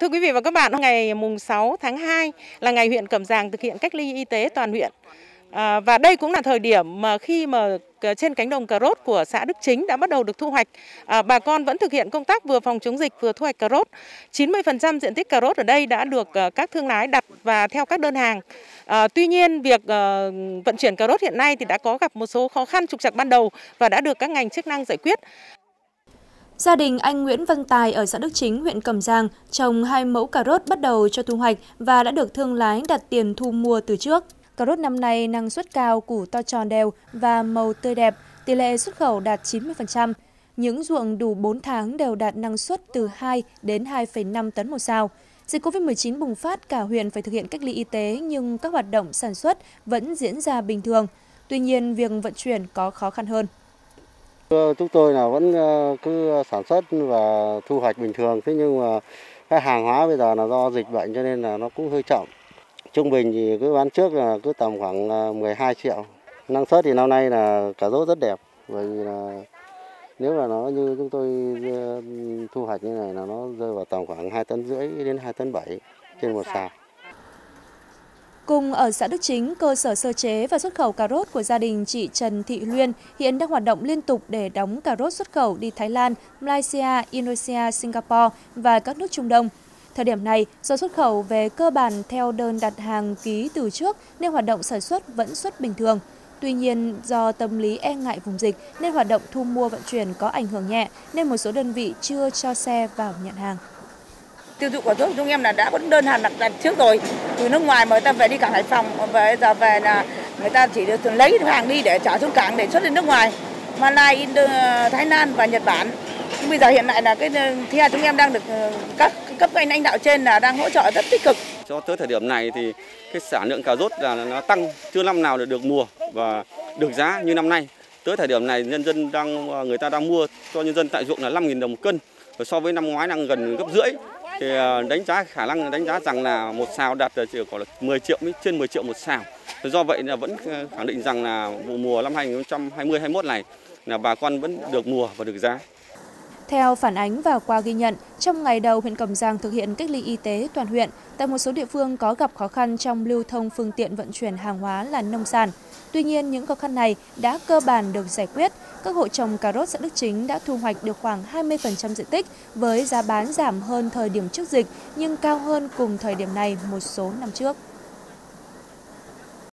Thưa quý vị và các bạn, ngày mùng 6 tháng 2 là ngày huyện Cẩm Giàng thực hiện cách ly y tế toàn huyện. À, và đây cũng là thời điểm mà khi mà trên cánh đồng cà rốt của xã Đức Chính đã bắt đầu được thu hoạch. À, bà con vẫn thực hiện công tác vừa phòng chống dịch vừa thu hoạch cà rốt. 90% diện tích cà rốt ở đây đã được à, các thương lái đặt và theo các đơn hàng. À, tuy nhiên việc à, vận chuyển cà rốt hiện nay thì đã có gặp một số khó khăn trục trặc ban đầu và đã được các ngành chức năng giải quyết. Gia đình anh Nguyễn Văn Tài ở xã Đức Chính, huyện Cẩm Giang trồng hai mẫu cà rốt bắt đầu cho thu hoạch và đã được thương lái đặt tiền thu mua từ trước. Cà rốt năm nay năng suất cao, củ to tròn đều và màu tươi đẹp, tỷ lệ xuất khẩu đạt 90%. Những ruộng đủ 4 tháng đều đạt năng suất từ 2 đến 2,5 tấn một sao. Dịch COVID-19 bùng phát, cả huyện phải thực hiện cách ly y tế nhưng các hoạt động sản xuất vẫn diễn ra bình thường. Tuy nhiên, việc vận chuyển có khó khăn hơn. Chúng tôi là vẫn ờ, cứ sản xuất và thu hoạch bình thường, thế nhưng mà cái hàng hóa bây giờ là do dịch bệnh cho nên là nó cũng hơi chậm. Trung bình thì cứ bán trước là cứ tầm khoảng 12 ờ, triệu. Năng suất thì năm nay là cà rốt rất đẹp, bởi vì là nếu mà nó như chúng tôi ờ, thu hoạch như này là nó rơi vào tầm khoảng 2 tấn rưỡi đến 2 tấn 7 trên một sào. Cùng ở xã Đức Chính, cơ sở sơ chế và xuất khẩu cà rốt của gia đình chị Trần Thị Luyên hiện đang hoạt động liên tục để đóng cà rốt xuất khẩu đi Thái Lan, Malaysia, Indonesia, Singapore và các nước Trung Đông. Thời điểm này, do xuất khẩu về cơ bản theo đơn đặt hàng ký từ trước nên hoạt động sản xuất vẫn xuất bình thường. Tuy nhiên, do tâm lý e ngại vùng dịch nên hoạt động thu mua vận chuyển có ảnh hưởng nhẹ nên một số đơn vị chưa cho xe vào nhận hàng tiêu thụ của thuốc. Chúng em là đã có đơn hàng đặt, đặt trước rồi. Từ nước ngoài mà người ta về đi cảng Hải Phòng về giờ về là người ta chỉ được lấy hàng đi để trả xuống cảng để xuất đi nước ngoài. Malaysia, Thái Lan và Nhật Bản. Bây giờ hiện tại là cái ờ, theo chúng em đang được ờ, các cấp anh lãnh đạo trên là đang hỗ trợ rất tích cực. Cho tới thời điểm này thì cái sản lượng cà rốt là nó tăng chưa năm nào được được mùa và được giá như năm nay. Tới thời điểm này nhân dân đang ờ, người ta đang mua cho nhân dân tại ruộng là 5.000 đồng một cân so với năm ngoái đang gần gấp rưỡi thì à, đánh giá khả năng đánh giá rằng là một xào đạt chỉ có là 10 triệu, trên 10 triệu một xào. Do vậy là vẫn à, khẳng định rằng là vụ mùa năm 2020 21 này là bà con vẫn được mùa và được giá. Theo phản ánh và qua ghi nhận, trong ngày đầu huyện Cẩm Giang thực hiện cách ly y tế toàn huyện, tại một số địa phương có gặp khó khăn trong lưu thông phương tiện vận chuyển hàng hóa là nông sản. Tuy nhiên, những khó khăn này đã cơ bản được giải quyết. Các hộ trồng cà rốt xã Đức Chính đã thu hoạch được khoảng 20% diện tích với giá bán giảm hơn thời điểm trước dịch nhưng cao hơn cùng thời điểm này một số năm trước.